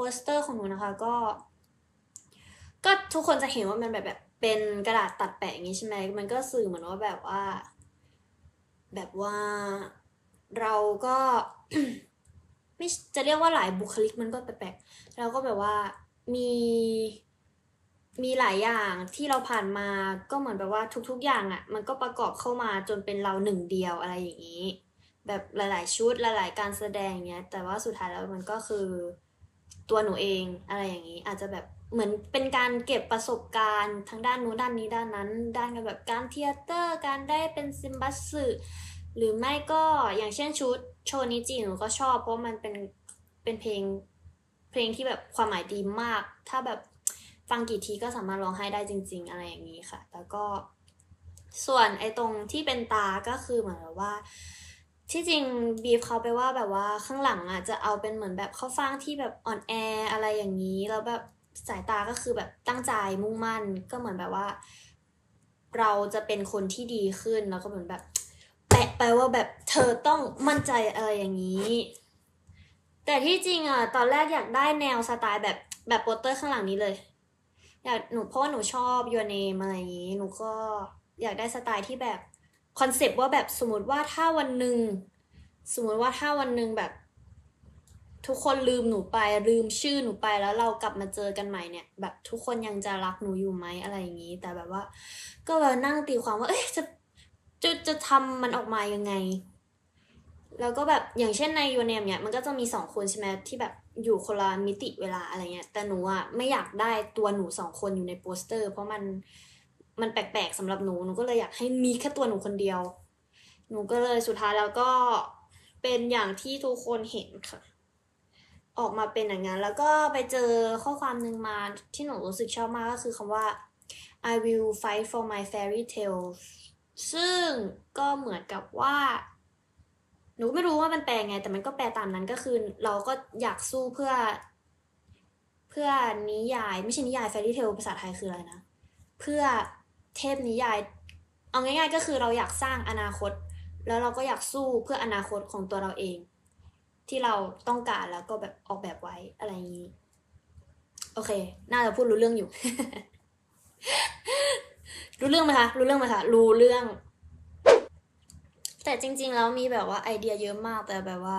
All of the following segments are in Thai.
ปสเตอร์ของหนูนะคะก็ ก็ทุกคนจะเห็นว่ามันแบบแบบเป็นกระดาษตัดแปะอย่างนี้ใช่ไหมมันก็สื่อเหมือนว่าแบบว่า แบบว่าเราก็ไม่จะเรียกว่าหลายบุคลิกมันก็แปลกๆเราก็แบบว่ามีมีหลายอย่างที่เราผ่านมาก็เหมือนแบบว่าทุกๆอย่างอะ่ะ มันก็ประกอบเข้ามาจนเป็นเราหนึ่งเดียวอะไรอย่างนี้ แบบหลาย ๆ ชุดหลาย ๆ การแสดงเงี้ย แต่ว่าสุดท้ายแล้วมันก็คือ ตัวหนูเองอะไรอย่างนี้ อาจจะแบบเหมือนเป็นการเก็บประสบการณ์ทั้งด้านนู้นด้านนี้ด้านนั้น ด้านแบบการเทเตอร์การได้เป็นซิมบัสสึหรือไม่ก็อย่างเช่นชุดโชนิจิหนูก็ชอบ เพราะมันเป็นเป็นเพลงเพลงที่แบบความหมายดีมาก ถ้าแบบฟังกี่ทีก็สามารถร้องไห้ได้จริง ๆ อะไรอย่างนี้ค่ะ แล้วก็ส่วนไอ้ตรงที่เป็นตาก็คือเหมือนว่า ที่จริงบีฟเขาไปว่าแบบว่าข้างหลังอะจะเอาเป็นเหมือนแบบข้าฟางที่แบบอ่อนแออะไรอย่างนี้ แล้วแบบสายตาก็คือแบบตั้งใจมุ่งมั่นก็เหมือนแบบว่า เราจะเป็นคนที่ดีขึ้นแล้วก็เหมือนแบบแปะไปว่าแบบเธอต้องมั่นใจอะไรอย่างนี้ แต่ที่จริงอะตอนแรกอยากได้แนวสไตล์แบบแบบโปสเตอร์ข้างหลังนี้เลยอยากหนูเพราะว่าหนูชอบ Your Name อะไรอย่างนี้ หนูก็อยากได้สไตล์ที่แบบ คอนเซปต์ว่าแบบสมมติว่าถ้าวันหนึ่งสมมติว่าถ้าวันหนึ่งแบบ ทุกคนลืมหนูไปลืมชื่อหนูไปแล้วเรากลับมาเจอกันใหม่เนี่ย แบบทุกคนยังจะรักหนูอยู่ไหมอะไรอย่างนี้ แต่แบบว่า ก็แบบนั่งตีความว่า เอ๊ะจะจะจะทำมันออกมายังไง แล้วก็แบบอย่างเช่นในยูเนมเนี่ยมันก็จะมีสองคนใช่ไหมที่แบบอยู่คนละมิติเวลาอะไรเงี้ยแต่หนูอะไม่อยากได้ตัวหนูสองคนอยู่ในโปสเตอร์ เพราะมัน มันแปลกๆสำหรับหนูหนูก็เลยอยากให้มีแค่ตัวหนูคนเดียว หนูก็เลยสุดท้ายแล้วก็เป็นอย่างที่ทุกคนเห็นค่ะ ออกมาเป็นอย่างนั้นแล้วก็ไปเจอข้อความหนึ่งมาที่หนูรู้สึกชอบมากก็คือคำว่า I will fight for my fairy tale ซึ่งก็เหมือนกับว่า หนูไม่รู้ว่ามันแปลไง แต่มันก็แปลตามนั้นก็คือ เราก็อยากสู้เพื่อ เพื่อนิยาย ไม่ใช่นิยาย fairy tale ภาษาไทยคืออะไรนะ เพื่อ เทพนิยาย เอาง่าย ๆ ก็คือเราอยากสร้างอนาคต แล้วเราก็อยากสู้เพื่ออนาคตของตัวเราเอง ที่เราต้องการแล้วก็แบบออกแบบไว้อะไรอย่างนี้ โอเค น่าจะพูดรู้เรื่องอยู่ รู้เรื่องไหมคะ รู้เรื่องไหมคะ รู้เรื่อง แต่จริง ๆ แล้วมีแบบว่าไอเดียเยอะมากแต่แบบว่า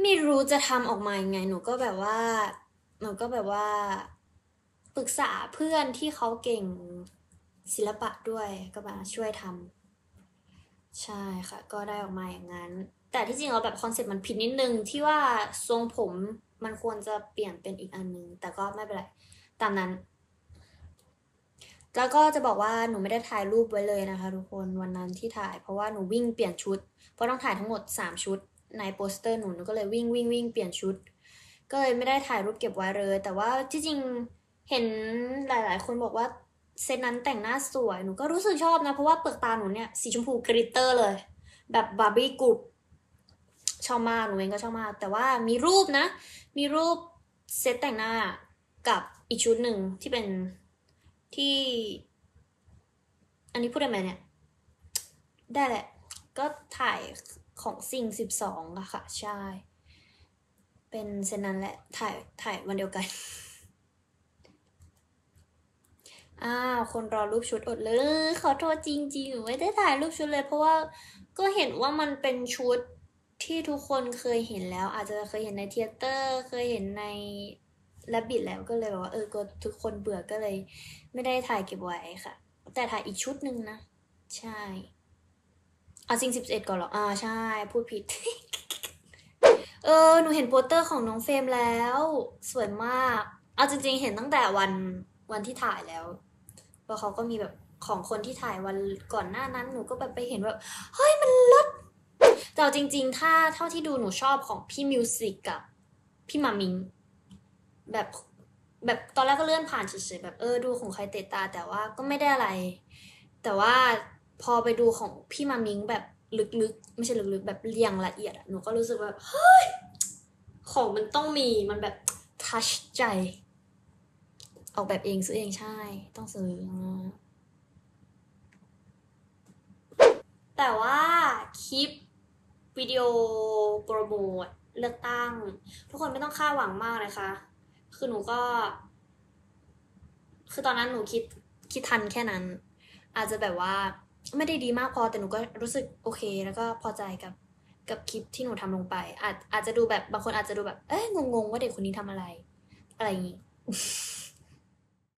ไม่รู้จะทำออกมายังไง หนูก็แบบว่า หนูก็แบบว่า ปรึกษาเพื่อนที่เขาเก่งศิลปะด้วยก็มาช่วยทำใช่ค่ะ ก็ได้ออกมาอย่างนั้น แต่ที่จริงแล้วแบบคอนเซ็ปต์มันผิดนิดนึง ที่ว่าทรงผมมันควรจะเปลี่ยนเป็นอีกอันนึง แต่ก็ไม่เป็นไร ตามนั้น แล้วก็จะบอกว่าหนูไม่ได้ถ่ายรูปไว้เลยนะคะ ทุกคนวันนั้นที่ถ่ายเพราะว่าหนูวิ่งเปลี่ยนชุด เพราะต้องถ่ายทั้งหมด 3 ชุด ในโปสเตอร์หนูหนูก็เลยวิ่งวิ่งวิ่งเปลี่ยนชุด ก็เลยไม่ได้ถ่ายรูปเก็บไว้เลย แต่ว่าที่จริง เห็นหลาย ๆ คนบอกว่าเซตนั้นแต่งหน้าสวย หนูก็รู้สึกชอบนะ เพราะว่าเปลือกตาหนูเนี่ย สีชมพูกริตเตอร์เลย แบบบาร์บี้กรุบชอบมาก หนูเองก็ชอบมาก แต่ว่ามีรูปนะ มีรูปเซตแต่งหน้ากับอีกชุดหนึ่งที่เป็นที่ อันนี้พูดได้ไหมเนี่ย ได้แหละ ก็ถ่ายของสิ่งสิบสองอะค่ะ ใช่ เป็นเซนนั้นแหละ ถ่ายถ่ายวันเดียวกัน อ้าวคนรอรูปชุดอดเลย ขอโทษจริงๆหนูไม่ได้ถ่ายรูปชุดเลย เพราะว่าก็เห็นว่ามันเป็นชุดที่ทุกคนเคยเห็นแล้ว อาจจะเคยเห็นใน theater เคยเห็นในแลบบิดแล้วก็เลยแบบว่าเออก็ทุกคนเบื่อก็เลย ไม่ได้ถ่ายเก็บไว้ค่ะ แต่ถ่ายอีกชุดหนึ่งนะ ใช่เอาจริงสิบเอ็ดก่อนหรออ่าใช่ พูดผิด เออ หนูเห็นโปสเตอร์ของน้องเฟรมแล้ว สวยมาก เอาจริงๆ เห็นตั้งแต่วันวันที่ถ่ายแล้ว เพราะเขาก็มีแบบของคนที่ถ่ายวันก่อนหน้านั้นหนูก็แบบไปเห็นแบบเฮ้ยมันลดแต่จริง ๆ ถ้าเท่าที่ดูหนูชอบของพี่มิวสิกกับพี่มามิง แบบแบบตอนแรกก็เลื่อนผ่านเฉยๆแบบเออดูของใครเตะตา แต่ว่าก็ไม่ได้อะไร แต่ว่าพอไปดูของพี่มามิงแบบลึกๆ ไม่ใช่ลึกๆ แบบเรียงละเอียดอะหนูก็รู้สึกแบบเฮ้ยของมันต้องมีมันแบบทัชใจ ออกแบบเองซื้อเองใช่ ต้องซื้อ แต่ว่าคลิปวิดีโอโปรโมทเลือกตั้ง ทุกคนไม่ต้องคาดหวังมากเลยค่ะคือหนูก็ คือตอนนั้นหนูคิดคิดทันแค่นั้น อาจจะแบบว่าไม่ได้ดีมากพอแต่หนูก็รู้สึกโอเค แล้วก็พอใจกับกับคลิปที่หนูทำลงไป อาจอาจจะดูแบบบางคนอาจจะดูแบบ เอ้ยงงๆว่าเด็กคนนี้ทำอะไร อะไรอย่างงี้